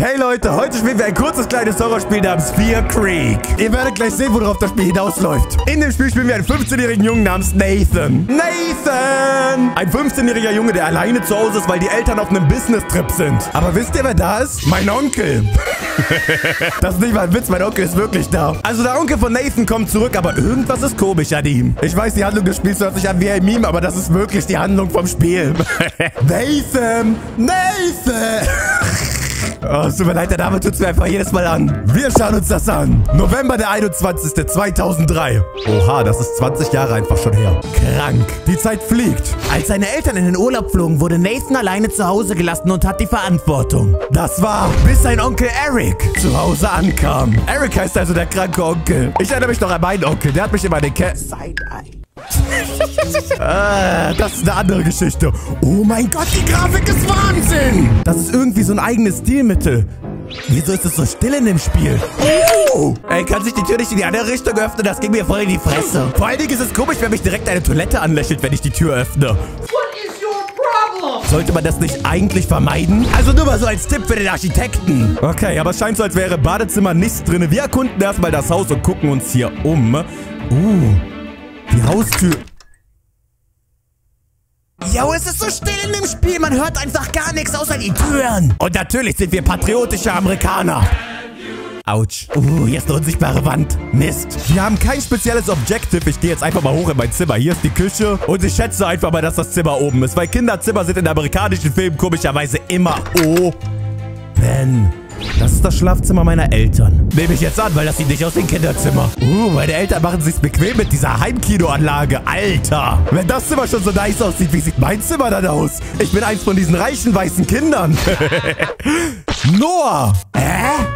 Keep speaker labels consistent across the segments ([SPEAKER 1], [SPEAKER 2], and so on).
[SPEAKER 1] Hey Leute, heute spielen wir ein kurzes kleines Horrorspiel namens Fear Creek. Ihr werdet gleich sehen, worauf das Spiel hinausläuft. In dem Spiel spielen wir einen 15-jährigen Jungen namens Nathan. Nathan! Ein 15-jähriger Junge, der alleine zu Hause ist, weil die Eltern auf einem Business-Trip sind. Aber wisst ihr, wer da ist? Mein Onkel. das ist nicht mal ein Witz, mein Onkel ist wirklich da. Also der Onkel von Nathan kommt zurück, aber irgendwas ist komisch an ihm. Ich weiß, die Handlung des Spiels hört sich an wie ein Meme, aber das ist wirklich die Handlung vom Spiel. Nathan! Nathan! Oh, es tut mir leid, der Name tut es mir einfach jedes Mal an. Wir schauen uns das an. November der 21. 2003. Oha, das ist 20 Jahre einfach schon her. Krank. Die Zeit fliegt.
[SPEAKER 2] Als seine Eltern in den Urlaub flogen, wurde Nathan alleine zu Hause gelassen und hat die Verantwortung.
[SPEAKER 1] Das war, bis sein Onkel Eric zu Hause ankam. Eric heißt also der kranke Onkel. Ich erinnere mich noch an meinen Onkel. Der hat mich immer den Ke...
[SPEAKER 2] Side-Eye.
[SPEAKER 1] Ah, das ist eine andere Geschichte. Oh mein Gott, die Grafik ist Wahnsinn. Das ist irgendwie so ein eigenes Stilmittel. Wieso ist es so still in dem Spiel? Oh! Ey, kann sich die Tür nicht in die andere Richtung öffnen? Das ging mir voll in die Fresse. Vor allen Dingen ist es komisch, wenn mich direkt eine Toilette anlächelt, wenn ich die Tür öffne. Sollte man das nicht eigentlich vermeiden? Also nur mal so als Tipp für den Architekten. Okay, aber es scheint so, als wäre Badezimmer nichts drin. Wir erkunden erstmal das Haus und gucken uns hier um. Uh, die Haustür...
[SPEAKER 2] Jo, es ist so still in dem Spiel. Man hört einfach gar nichts außer die Türen.
[SPEAKER 1] Und natürlich sind wir patriotische Amerikaner. Autsch. Uh, hier ist eine unsichtbare Wand. Mist. Wir haben kein spezielles Objective. Ich gehe jetzt einfach mal hoch in mein Zimmer. Hier ist die Küche. Und ich schätze einfach mal, dass das Zimmer oben ist. Weil Kinderzimmer sind in amerikanischen Filmen komischerweise immer oben. Das ist das Schlafzimmer meiner Eltern. Nehme ich jetzt an, weil das sieht nicht aus wie ein Kinderzimmer. Uh, meine Eltern machen sich's bequem mit dieser Heimkinoanlage. Alter. Wenn das Zimmer schon so nice aussieht, wie sieht mein Zimmer dann aus? Ich bin eins von diesen reichen weißen Kindern. Noah. Hä?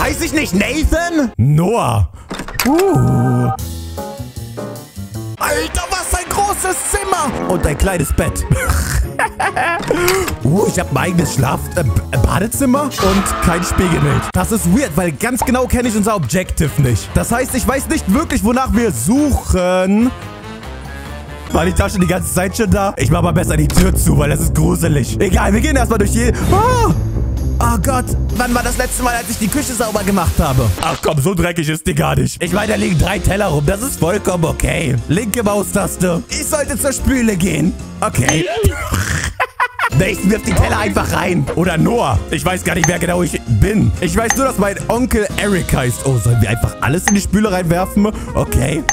[SPEAKER 1] Heiß ich nicht Nathan? Noah. Uh. Alter, was ein großes Zimmer. Und ein kleines Bett. uh, ich habe mein eigenes Schlaf... Äh, Badezimmer und kein Spiegelbild. Das ist weird, weil ganz genau kenne ich unser Objective nicht. Das heißt, ich weiß nicht wirklich, wonach wir suchen. War die Tasche die ganze Zeit schon da? Ich mache mal besser die Tür zu, weil das ist gruselig. Egal, wir gehen erstmal durch je... Oh! Oh Gott, wann war das letzte Mal, als ich die Küche sauber gemacht habe? Ach komm, so dreckig ist die gar nicht. Ich meine, da liegen drei Teller rum. Das ist vollkommen okay. Linke Maustaste. Ich sollte zur Spüle gehen. Okay. Nathan wirft die Teller einfach rein. Oder Noah. Ich weiß gar nicht, wer genau ich bin. Ich weiß nur, dass mein Onkel Eric heißt. Oh, sollen wir einfach alles in die Spüle reinwerfen? Okay.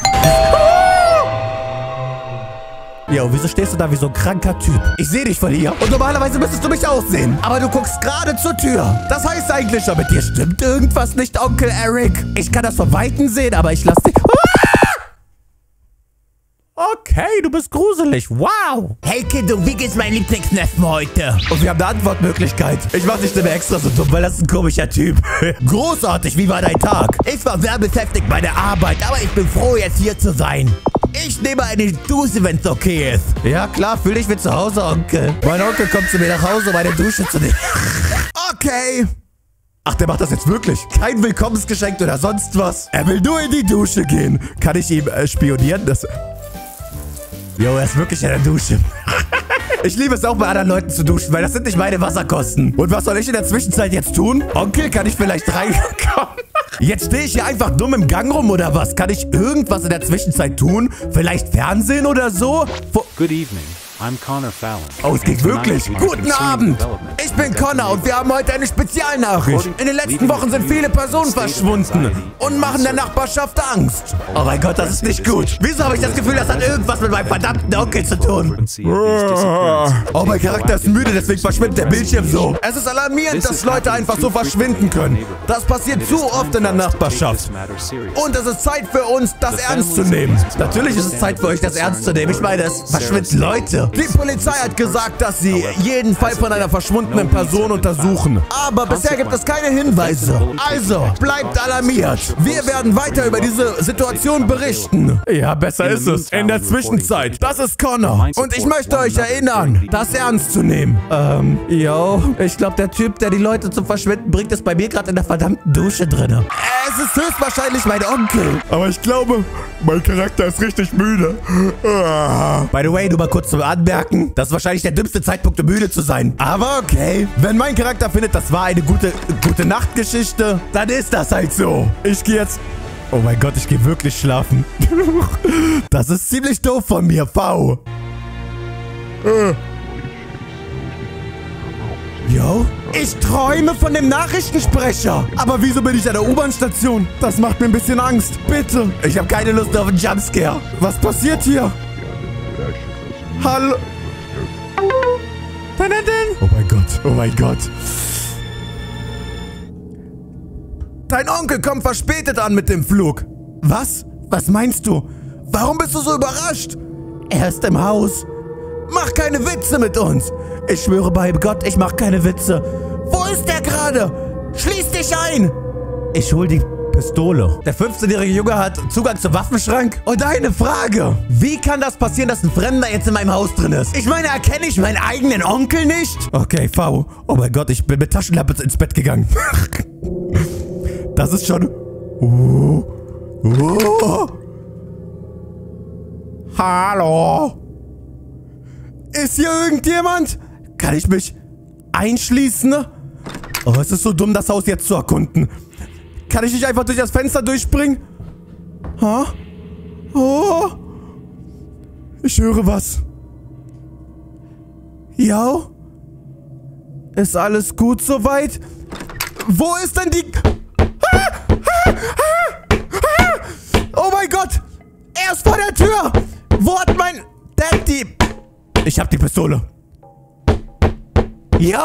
[SPEAKER 1] Jo, wieso stehst du da wie so ein kranker Typ? Ich sehe dich von hier und normalerweise müsstest du mich auch sehen. Aber du guckst gerade zur Tür. Das heißt eigentlich schon, mit dir stimmt irgendwas nicht, Onkel Eric. Ich kann das von Weitem sehen, aber ich lasse dich... Okay, du bist gruselig. Wow.
[SPEAKER 2] Hey Kiddo, wie geht's meinem Lieblingsneffen heute?
[SPEAKER 1] Und wir haben eine Antwortmöglichkeit. Ich mach dich immer extra so dumm, weil das ist ein komischer Typ. Großartig, wie war dein Tag?
[SPEAKER 2] Ich war sehr beschäftigt bei der Arbeit, aber ich bin froh, jetzt hier zu sein. Ich nehme eine Dusche, wenn's okay ist.
[SPEAKER 1] Ja, klar, fühl dich wie zu Hause, Onkel. Mein Onkel kommt zu mir nach Hause, um eine Dusche zu nehmen. okay. Ach, der macht das jetzt wirklich. Kein Willkommensgeschenk oder sonst was. Er will nur in die Dusche gehen. Kann ich ihm äh, spionieren? Das... Jo, er ist wirklich in der Dusche. Ich liebe es auch bei anderen Leuten zu duschen, weil das sind nicht meine Wasserkosten. Und was soll ich in der Zwischenzeit jetzt tun? Onkel, kann ich vielleicht reinkommen? Jetzt stehe ich hier einfach dumm im Gang rum oder was? Kann ich irgendwas in der Zwischenzeit tun? Vielleicht Fernsehen oder so? Wo
[SPEAKER 3] Good evening. I'm Connor Fallon.
[SPEAKER 1] Oh, es geht wirklich. Guten Abend. Ich bin Connor und wir haben heute eine Spezialnachricht. In den letzten Wochen sind viele Personen verschwunden und machen der Nachbarschaft Angst. Oh mein Gott, das ist nicht gut. Wieso habe ich das Gefühl, das hat irgendwas mit meinem verdammten Onkel zu tun? Oh, mein Charakter ist müde, deswegen verschwindet der Bildschirm so. Es ist alarmierend, dass Leute einfach so verschwinden können. Das passiert zu oft in der Nachbarschaft. Und es ist Zeit für uns, das ernst zu nehmen. Natürlich ist es Zeit für euch, das ernst zu nehmen. Ich meine, es verschwinden Leute. Die Polizei hat gesagt, dass sie jeden Fall von einer verschwundenen Person untersuchen. Aber bisher gibt es keine Hinweise. Also, bleibt alarmiert. Wir werden weiter über diese Situation berichten. Ja, besser ist es. In der Zwischenzeit, das ist Connor. Und ich möchte euch erinnern, das ernst zu nehmen. Ähm, yo, ich glaube, der Typ, der die Leute zum Verschwinden bringt, ist bei mir gerade in der verdammten Dusche drin. Es ist höchstwahrscheinlich mein Onkel.
[SPEAKER 4] Aber ich glaube, mein Charakter ist richtig müde. Ah.
[SPEAKER 1] By the way, nur mal kurz zum Anmerken. Das ist wahrscheinlich der dümmste Zeitpunkt, um müde zu sein. Aber okay. Wenn mein Charakter findet, das war eine gute, gute Nachtgeschichte, dann ist das halt so. Ich gehe jetzt... Oh mein Gott, ich gehe wirklich schlafen. das ist ziemlich doof von mir, V.
[SPEAKER 4] Äh.
[SPEAKER 1] Yo? Ich träume von dem Nachrichtensprecher. Aber wieso bin ich an der U-Bahn-Station? Das macht mir ein bisschen Angst. Bitte. Ich habe keine Lust auf einen Jumpscare. Was passiert hier? Hallo? Oh mein Gott. Oh mein Gott. Dein Onkel kommt verspätet an mit dem Flug. Was? Was meinst du? Warum bist du so überrascht? Er ist im Haus. Mach keine Witze mit uns. Ich schwöre bei Gott, ich mach keine Witze. Wo ist der gerade? Schließ dich ein. Ich hol die Pistole. Der 15-jährige Junge hat Zugang zum Waffenschrank. Und eine Frage. Wie kann das passieren, dass ein Fremder jetzt in meinem Haus drin ist? Ich meine, erkenne ich meinen eigenen Onkel nicht? Okay, V. Oh mein Gott, ich bin mit Taschenlampe ins Bett gegangen. das ist schon... Uh, uh. Hallo? Ist hier irgendjemand? Kann ich mich einschließen? Oh, es ist so dumm, das Haus jetzt zu erkunden. Kann ich nicht einfach durch das Fenster durchspringen? Ha? Oh. Ich höre was. Ja? Ist alles gut soweit? Wo ist denn die... Oh mein Gott! Er ist vor der Tür! Wo hat mein Daddy... Ich hab die Pistole. Yo!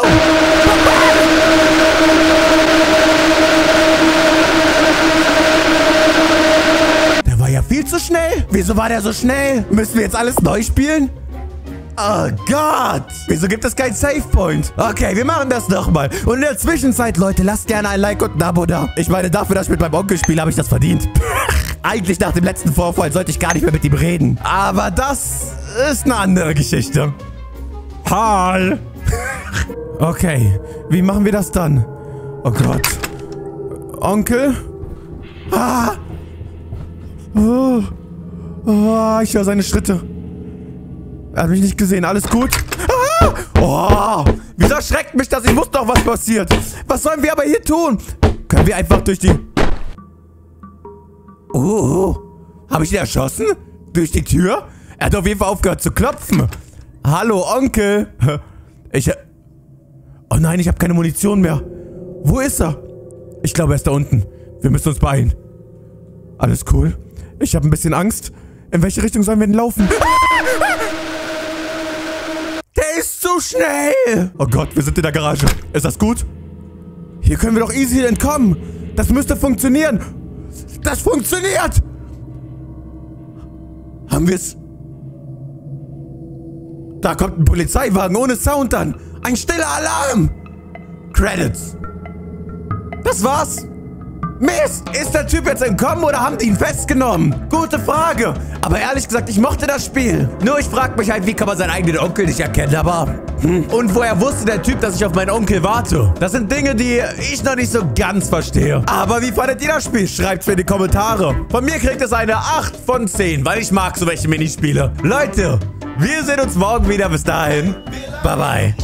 [SPEAKER 1] Der war ja viel zu schnell. Wieso war der so schnell? Müssen wir jetzt alles neu spielen? Oh Gott! Wieso gibt es keinen Savepoint? Okay, wir machen das nochmal. Und in der Zwischenzeit, Leute, lasst gerne ein Like und ein Abo da. Ich meine, dafür, dass ich mit meinem Onkel spiele, habe ich das verdient. Eigentlich nach dem letzten Vorfall sollte ich gar nicht mehr mit ihm reden. Aber das ist eine andere Geschichte. Hi! okay, wie machen wir das dann? Oh Gott. Onkel? Ah! Oh, oh ich höre seine Schritte. Er hat mich nicht gesehen. Alles gut? Ah! Oh, wieso erschreckt mich das? Ich wusste doch, was passiert. Was sollen wir aber hier tun? Können wir einfach durch die... Oh, habe ich ihn erschossen? Durch die Tür? Er hat auf jeden Fall aufgehört zu klopfen. Hallo, Onkel. Ich... Oh nein, ich habe keine Munition mehr. Wo ist er? Ich glaube, er ist da unten. Wir müssen uns beeilen. Alles cool. Ich habe ein bisschen Angst. In welche Richtung sollen wir denn laufen? Der ist zu schnell. Oh Gott, wir sind in der Garage. Ist das gut? Hier können wir doch easy entkommen. Das müsste funktionieren. Das funktioniert. Haben wir es? Da kommt ein Polizeiwagen ohne Sound an. Ein stiller Alarm. Credits. Das war's. Mist! Ist der Typ jetzt entkommen oder haben die ihn festgenommen? Gute Frage. Aber ehrlich gesagt, ich mochte das Spiel. Nur ich frag mich halt, wie kann man seinen eigenen Onkel nicht erkennen, aber... Hm. Und woher wusste der Typ, dass ich auf meinen Onkel warte? Das sind Dinge, die ich noch nicht so ganz verstehe. Aber wie fandet ihr das Spiel? Schreibt's mir in die Kommentare. Von mir kriegt es eine 8 von 10, weil ich mag so welche Minispiele. Leute, wir sehen uns morgen wieder. Bis dahin. Bye, bye.